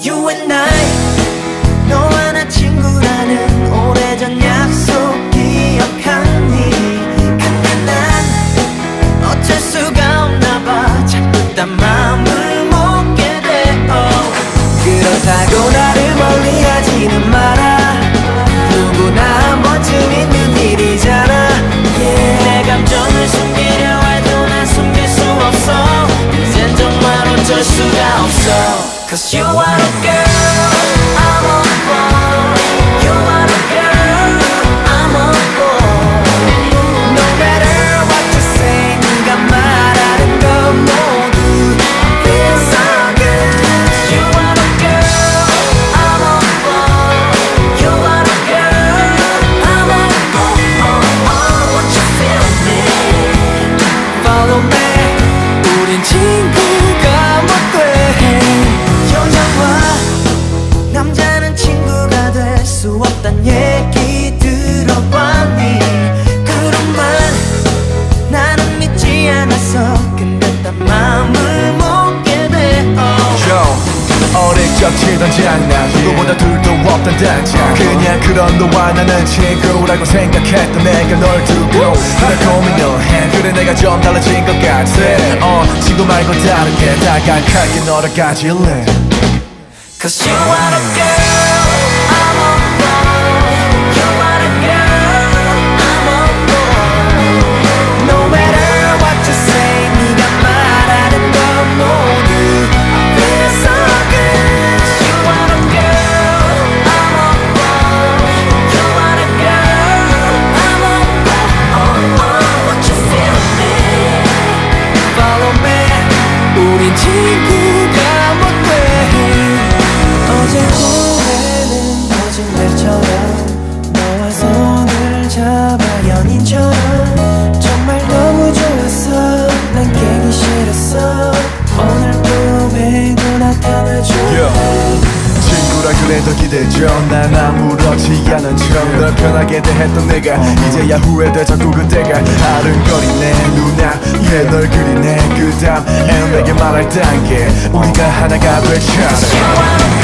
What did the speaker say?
you and I 너와 나 친구라는 오래전 약속 기억하니. 난 어쩔 수가 없나 봐. 자꾸 딴 마음을 먹게 돼. Oh. 그렇다고 나를 멀리하지는 마라. 누구나 한 번쯤 있는 일이잖아. Yeah. 내 감정을 숨기려 해도 난 숨길 수 없어. 이젠 정말 어쩔 없어 Cause you are a girl 없던 단장 그냥 그런 너와 나는 친구라고 생각했던 내가 널 두고 널 고민을 해. 그래 내가 좀 달라진 것 같아. 어 친구 말고 다르게 다가갈게 너를 가질래. Cause you are a girl, 친구가 못돼. 어제 후회는 거짓말처럼 너와 손을 잡아 연인처럼 정말 너무 좋았어. 난 깨기 싫었어. 오늘 꿈에도 나타나줘. 친구라 그래도 기대죠. 난 아무렇지 않은 척널 편하게 대했던 내가. 이제야 후회돼 자꾸 그때가 아른거리네. 눈 앞에 널 그리네 그 다음 내게 말할 단계. 우리가 하나가 될 차례